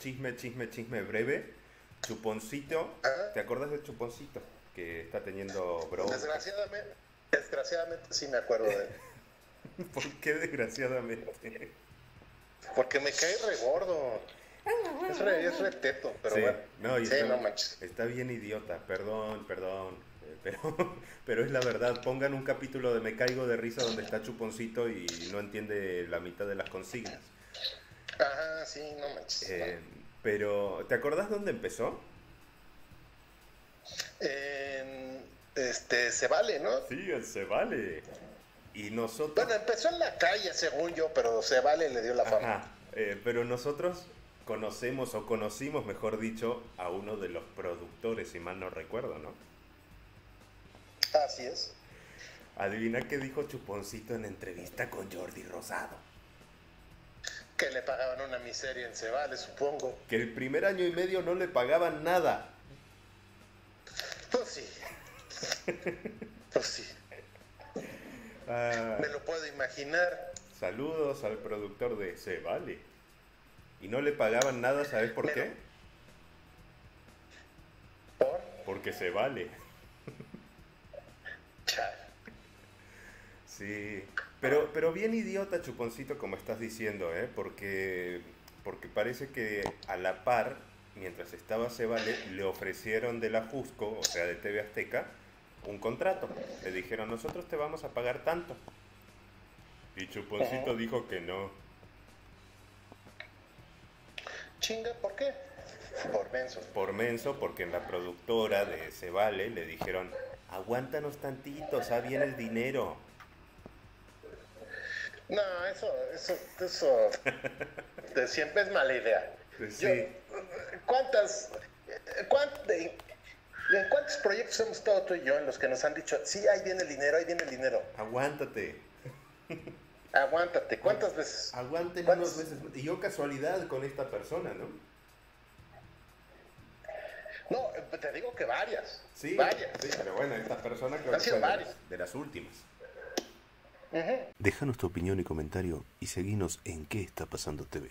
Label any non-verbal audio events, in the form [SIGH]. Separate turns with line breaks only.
chisme, chisme, chisme breve. Chuponcito,
Ajá.
¿te acuerdas de Chuponcito? Que está teniendo bro.
Desgraciadamente, desgraciadamente sí me acuerdo de él. [LAUGHS]
¿Por qué desgraciadamente?
Porque me cae re gordo. Es re, es re teto, pero
sí,
bueno.
no,
sí,
está,
no manches.
está bien idiota, perdón, perdón. eh, [LAUGHS] Pero, pero es la verdad, pongan un capítulo de Me Caigo de Risa donde está Chuponcito y no entiende la mitad de las consignas.
Ajá, sí, no manches.
Eh, pero, ¿te acordás dónde empezó?
En- este, se vale, ¿no?
Sí, él se vale. Y nosotros...
Bueno, empezó en la calle, según yo, pero se vale le dio la fama.
Ajá, eh, pero nosotros conocemos o conocimos, mejor dicho, a uno de los productores, si mal no recuerdo, ¿no?
Así es.
Adivina qué dijo Chuponcito en entrevista con Jordi Rosado.
Que le pagaban una miseria en se vale, supongo.
Que el primer año y medio no le pagaban nada.
Pues sí. Pues sí.
Ah,
Me lo puedo imaginar.
saludos al productor de Se Vale. Y no le pagaban nada, ¿sabes por qué?
¿Por?
Porque se vale. Sí, pero, pero bien idiota Chuponcito como estás diciendo, ¿eh? Porque, porque parece que a la par, mientras estaba Cebale, le ofrecieron de la Jusco, o sea, de TV Azteca, un contrato. Le dijeron, nosotros te vamos a pagar tanto. Y Chuponcito
Ajá.
dijo que no.
Chinga, ¿por qué? Por menso.
Por menso, porque en la productora de Cebale le dijeron, aguántanos tantito, sea, viene el dinero.
No, eso, eso, eso de siempre es mala idea. Yo, ¿Cuántas, cuánt- de- en cuántos proyectos hemos estado tú y yo en los que nos han dicho, sí, ahí viene el dinero, ahí viene el dinero?
Aguántate.
Aguántate, ¿cuántas veces?
Aguanten
¿Cuántos?
unos meses. Y yo casualidad con esta persona, ¿no?
No, te digo que varias.
Sí,
Varias.
sí, pero bueno, esta persona creo
Han
que
sido
fue de
varias.
de las últimas.
Ujú.
Déjanos tu opinión y comentario y seguinos en qué está pasando TV.